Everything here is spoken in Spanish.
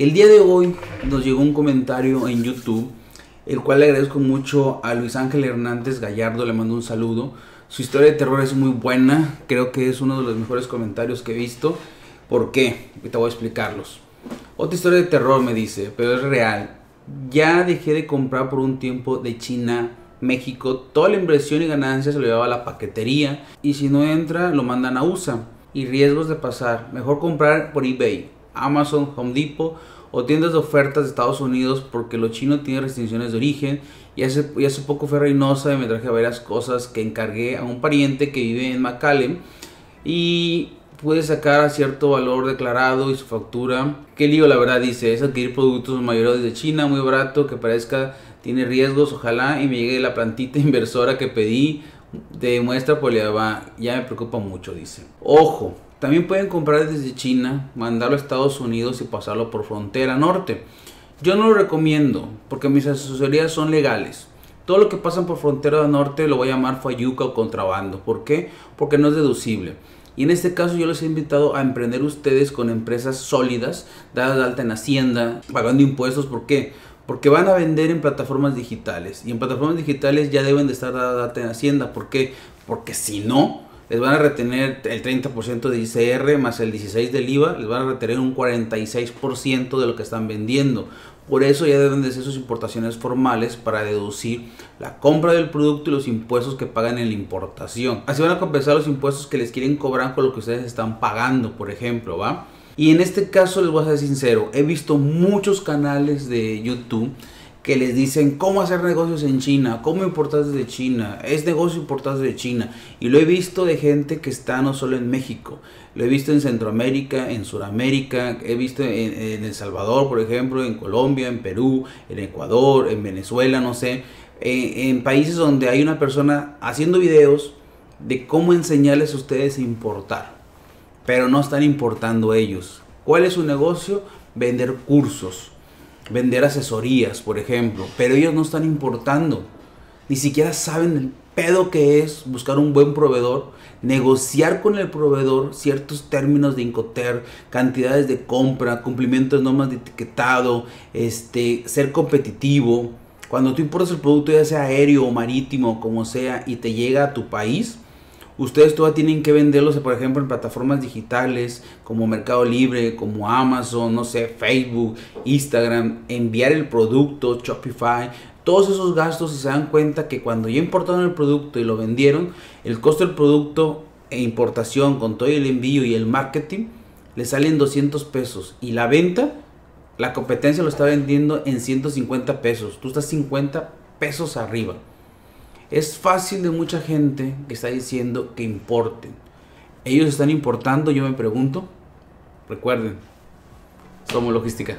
El día de hoy nos llegó un comentario en YouTube, el cual le agradezco mucho a Luis Ángel Hernández Gallardo, le mando un saludo. Su historia de terror es muy buena, creo que es uno de los mejores comentarios que he visto. ¿Por qué? Te voy a explicarlos. Otra historia de terror me dice, pero es real. Ya dejé de comprar por un tiempo de China México, toda la inversión y ganancia se lo llevaba a la paquetería y si no entra lo mandan a USA y riesgos de pasar. Mejor comprar por eBay, Amazon, Home Depot o tiendas de ofertas de Estados Unidos porque lo chino tiene restricciones de origen y hace, poco fue Reynosa y me traje varias cosas que encargué a un pariente que vive en McAllen y puede sacar a cierto valor declarado y su factura. Qué lío la verdad dice, es adquirir productos mayores de China muy barato que parezca tiene riesgos, ojalá y me llegue la plantita inversora que pedí de muestra poliaba, ya me preocupa mucho, dice. Ojo, también pueden comprar desde China, mandarlo a Estados Unidos y pasarlo por frontera norte. Yo no lo recomiendo porque mis asesorías son legales. Todo lo que pasan por frontera norte lo voy a llamar fayuca o contrabando. ¿Por qué? Porque no es deducible. Y en este caso yo les he invitado a emprender ustedes con empresas sólidas, dadas de alta en Hacienda, pagando impuestos. ¿Por qué? Porque van a vender en plataformas digitales. Y en plataformas digitales ya deben de estar dadas en Hacienda. ¿Por qué? Porque si no, les van a retener el 30% de ICR más el 16% del IVA. Les van a retener un 46% de lo que están vendiendo. Por eso ya deben de ser sus importaciones formales para deducir la compra del producto y los impuestos que pagan en la importación. Así van a compensar los impuestos que les quieren cobrar con lo que ustedes están pagando, por ejemplo, ¿va? Y en este caso les voy a ser sincero, he visto muchos canales de YouTube que les dicen cómo hacer negocios en China, cómo importar desde China, es negocio importar desde China. Y lo he visto de gente que está no solo en México, lo he visto en Centroamérica, en Sudamérica, he visto en, El Salvador, por ejemplo, en Colombia, en Perú, en Ecuador, en Venezuela, no sé, en, en países donde hay una persona haciendo videos de cómo enseñarles a ustedes a importar pero no están importando ellos. ¿Cuál es su negocio? Vender cursos, vender asesorías, por ejemplo, pero ellos no están importando. Ni siquiera saben el pedo que es buscar un buen proveedor, negociar con el proveedor ciertos términos de Incoter, cantidades de compra, cumplimiento de normas de etiquetado, este, ser competitivo. Cuando tú importas el producto, ya sea aéreo o marítimo, como sea, y te llega a tu país, Ustedes todavía tienen que venderlos, por ejemplo, en plataformas digitales como Mercado Libre, como Amazon, no sé, Facebook, Instagram, enviar el producto, Shopify, todos esos gastos, si se dan cuenta que cuando ya importaron el producto y lo vendieron, el costo del producto e importación con todo el envío y el marketing le salen 200 pesos. Y la venta, la competencia lo está vendiendo en 150 pesos, tú estás 50 pesos arriba. Es fácil de mucha gente que está diciendo que importen. Ellos están importando, yo me pregunto. Recuerden, somos logística.